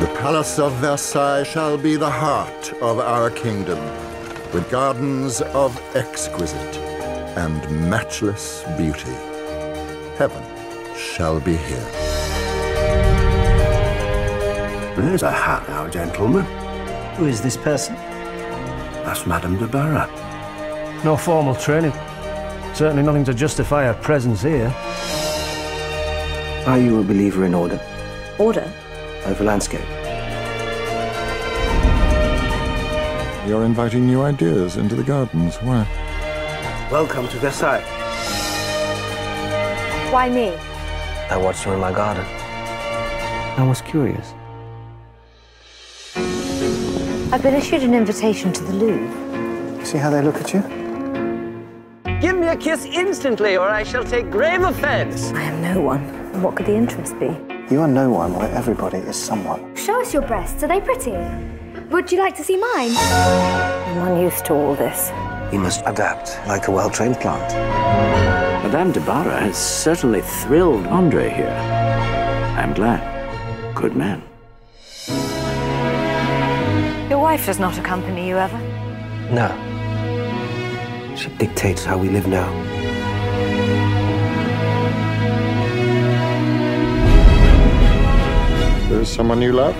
The palace of Versailles shall be the heart of our kingdom, with gardens of exquisite and matchless beauty. Heaven shall be here. There's a hat now, gentlemen. Who is this person? That's Madame de Barra. No formal training. Certainly nothing to justify her presence here. Are you a believer in order Order? Over landscape? You're inviting new ideas into the gardens. Why? Welcome to Versailles. Why me? I watched you in my garden. I was curious. I've been issued an invitation to the Louvre. See how they look at you? Give me a kiss instantly, or I shall take grave offense. I am no one. What could the interest be? You are no one where everybody is someone. Show us your breasts. Are they pretty? Would you like to see mine? I'm unused to all this. You must adapt like a well-trained plant. Madame de Barra has certainly thrilled Andre here. I'm glad. Good man. Your wife does not accompany you ever? No. She dictates how we live now. There is someone you love?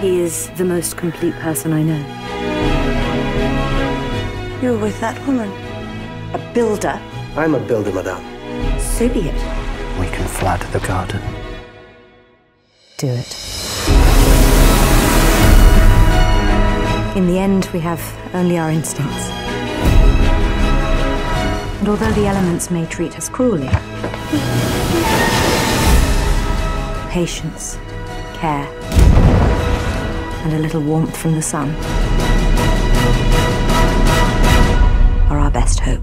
He is the most complete person I know. You were with that woman? A builder? I'm a builder, madame. So be it. We can flood the garden. Do it. In the end, we have only our instincts. And although the elements may treat us cruelly, patience, care, and a little warmth from the sun are our best hope.